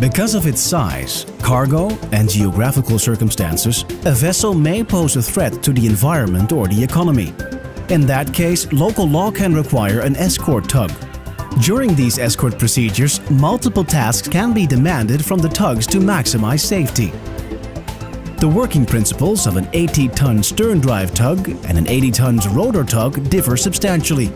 Because of its size, cargo, and geographical circumstances, a vessel may pose a threat to the environment or the economy. In that case, local law can require an escort tug. During these escort procedures, multiple tasks can be demanded from the tugs to maximize safety. The working principles of an 80-ton stern drive tug and an 80-tons rotor tug differ substantially.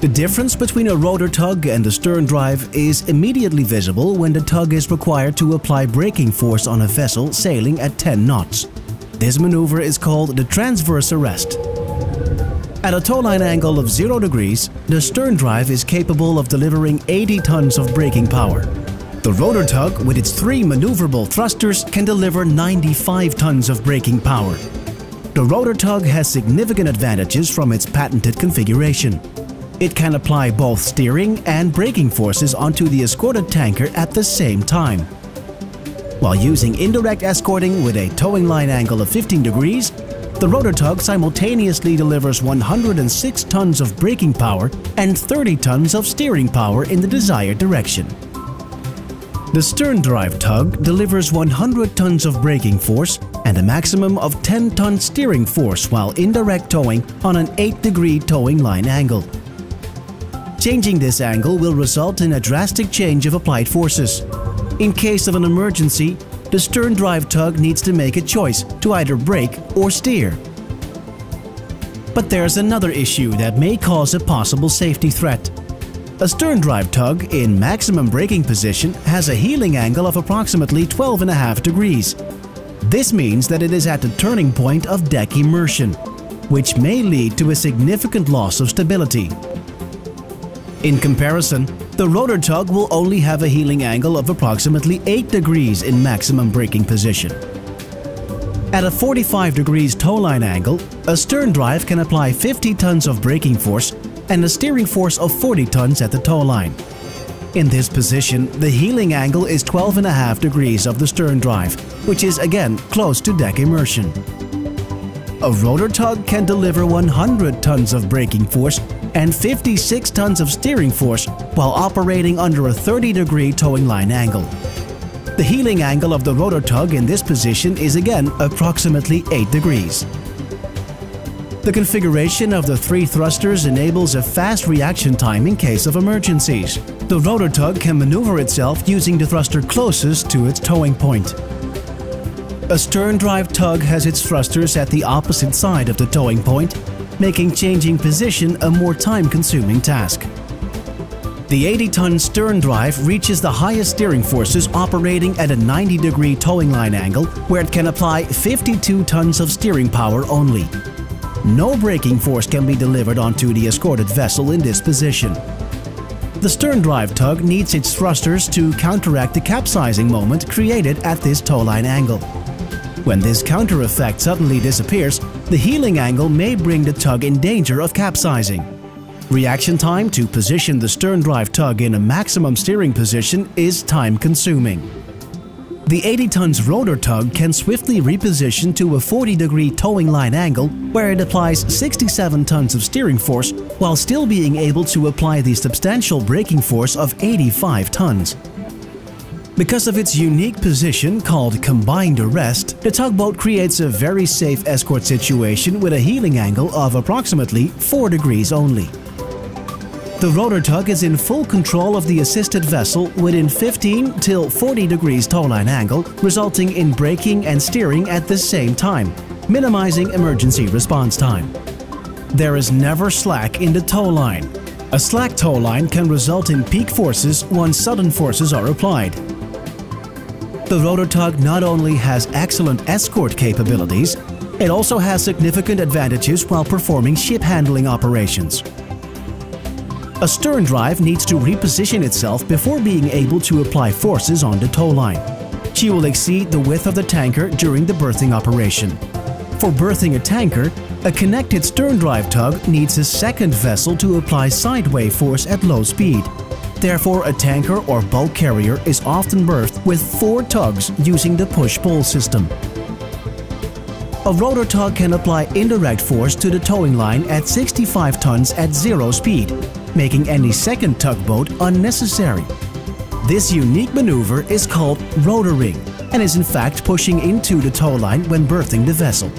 The difference between a rotor tug and a stern drive is immediately visible when the tug is required to apply braking force on a vessel sailing at 10 knots. This maneuver is called the transverse arrest. At a towline angle of 0 degrees, the stern drive is capable of delivering 80 tons of braking power. The rotor tug, with its three maneuverable thrusters, can deliver 95 tons of braking power. The rotor tug has significant advantages from its patented configuration. It can apply both steering and braking forces onto the escorted tanker at the same time. While using indirect escorting with a towing line angle of 15 degrees, the rotor tug simultaneously delivers 106 tons of braking power and 30 tons of steering power in the desired direction. The stern drive tug delivers 100 tons of braking force and a maximum of 10 ton steering force while indirect towing on an 8 degree towing line angle. Changing this angle will result in a drastic change of applied forces. In case of an emergency, the stern drive tug needs to make a choice to either brake or steer. But there's another issue that may cause a possible safety threat. A stern drive tug in maximum braking position has a heeling angle of approximately 12.5 degrees. This means that it is at the turning point of deck immersion, which may lead to a significant loss of stability. In comparison, the rotor tug will only have a heeling angle of approximately 8 degrees in maximum braking position. At a 45 degrees towline angle, a stern drive can apply 50 tons of braking force and a steering force of 40 tons at the tow line. In this position, the heeling angle is 12.5 degrees of the stern drive, which is again close to deck immersion. A rotor tug can deliver 100 tons of braking force and 56 tons of steering force while operating under a 30 degree towing line angle. The heeling angle of the rotor tug in this position is again approximately 8 degrees. The configuration of the three thrusters enables a fast reaction time in case of emergencies. The rotor tug can maneuver itself using the thruster closest to its towing point. A stern drive tug has its thrusters at the opposite side of the towing point, making changing position a more time-consuming task. The 80-ton stern drive reaches the highest steering forces operating at a 90-degree towing line angle where it can apply 52 tons of steering power only. No braking force can be delivered onto the escorted vessel in this position. The stern drive tug needs its thrusters to counteract the capsizing moment created at this towline angle. When this counter effect suddenly disappears, the heeling angle may bring the tug in danger of capsizing. Reaction time to position the stern drive tug in a maximum steering position is time consuming. The 80 tons rotor tug can swiftly reposition to a 40 degree towing line angle where it applies 67 tons of steering force while still being able to apply the substantial braking force of 85 tons. Because of its unique position called combined arrest, the tugboat creates a very safe escort situation with a heeling angle of approximately 4 degrees only. The rotor tug is in full control of the assisted vessel within 15 till 40 degrees towline angle, resulting in braking and steering at the same time, minimizing emergency response time. There is never slack in the tow line. A slack tow line can result in peak forces once sudden forces are applied. The rotor tug not only has excellent escort capabilities, it also has significant advantages while performing ship handling operations. A stern drive needs to reposition itself before being able to apply forces on the tow line. She will exceed the width of the tanker during the berthing operation. For berthing a tanker, a connected stern drive tug needs a second vessel to apply sideway force at low speed. Therefore, a tanker or bulk carrier is often berthed with four tugs using the push-pull system. A rotor tug can apply indirect force to the towing line at 65 tons at zero speed, making any second tugboat unnecessary. This unique maneuver is called rotoring and is in fact pushing into the tow line when berthing the vessel.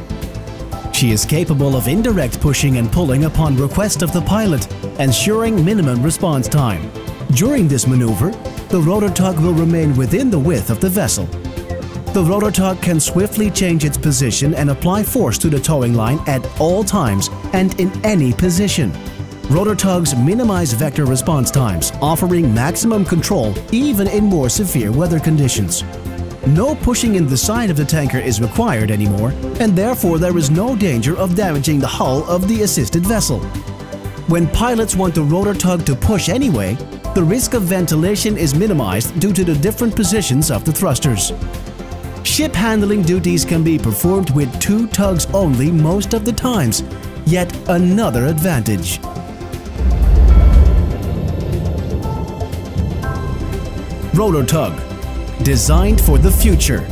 She is capable of indirect pushing and pulling upon request of the pilot, ensuring minimum response time. During this maneuver, the rotor tug will remain within the width of the vessel. The rotor tug can swiftly change its position and apply force to the towing line at all times and in any position. Rotor tugs minimize vector response times, offering maximum control even in more severe weather conditions. No pushing in the side of the tanker is required anymore, and therefore there is no danger of damaging the hull of the assisted vessel. When pilots want the rotor tug to push anyway, the risk of ventilation is minimized due to the different positions of the thrusters. Ship handling duties can be performed with two tugs only most of the times, yet another advantage. Rotor Tug Designed for the future